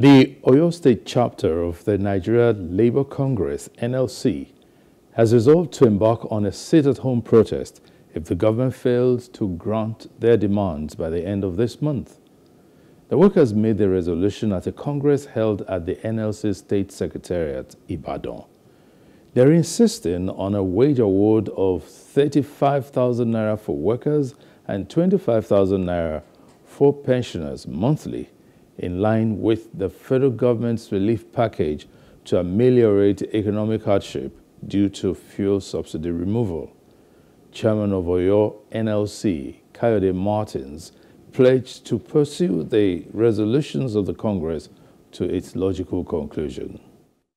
The Oyo State chapter of the Nigeria Labour Congress, NLC, has resolved to embark on a sit-at-home protest if the government fails to grant their demands by the end of this month. The workers made the resolution at a congress held at the NLC State Secretariat, Ibadan. They're insisting on a wage award of 35,000 naira for workers and 25,000 naira for pensioners monthly in line with the federal government's relief package to ameliorate economic hardship due to fuel subsidy removal. Chairman of Oyo NLC, Kayode Martins, pledged to pursue the resolutions of the Congress to its logical conclusion.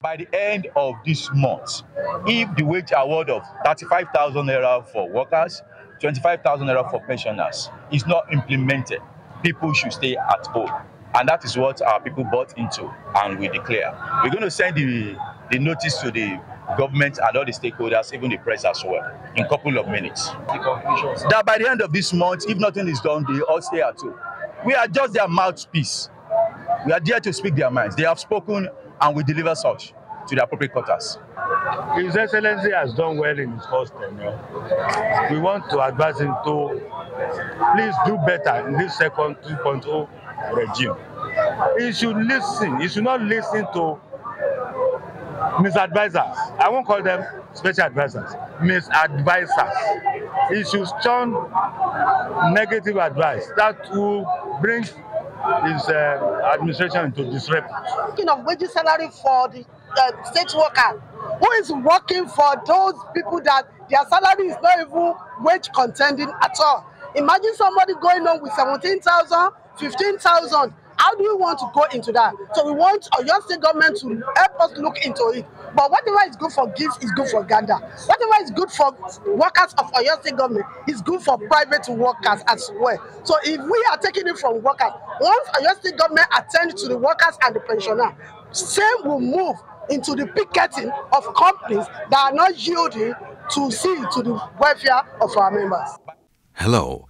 By the end of this month, if the wage award of 35,000 naira for workers, 25,000 naira for pensioners is not implemented, people should stay at home. And that is what our people bought into and we declare. We're going to send the, the notice to the government and all the stakeholders, even the press as well, in a couple of minutes. That by the end of this month, if nothing is done, they all stay at home. We are just their mouthpiece. We are there to speak their minds. They have spoken and we deliver such to the appropriate quarters. His Excellency has done well in his first tenure. We want to advise him to please do better in this second 2.0 regime. He should listen. He should not listen to misadvisors. I won't call them special advisors. Misadvisors. He should shun negative advice that will bring his uh, administration into disrepute. Speaking of wages salary for the uh, state worker, who is working for those people that their salary is not even wage contending at all. Imagine somebody going on with 17,000, 15,000. How do we want to go into that? So we want your state government to help us look into it. But whatever is good for gifts is good for Uganda. Whatever is good for workers of Oyo State government is good for private workers as well. So if we are taking it from workers, once Oyo State government attend to the workers and the pensioner, same will move into the picketing of companies that are not yielding to see to the welfare of our members. Hello.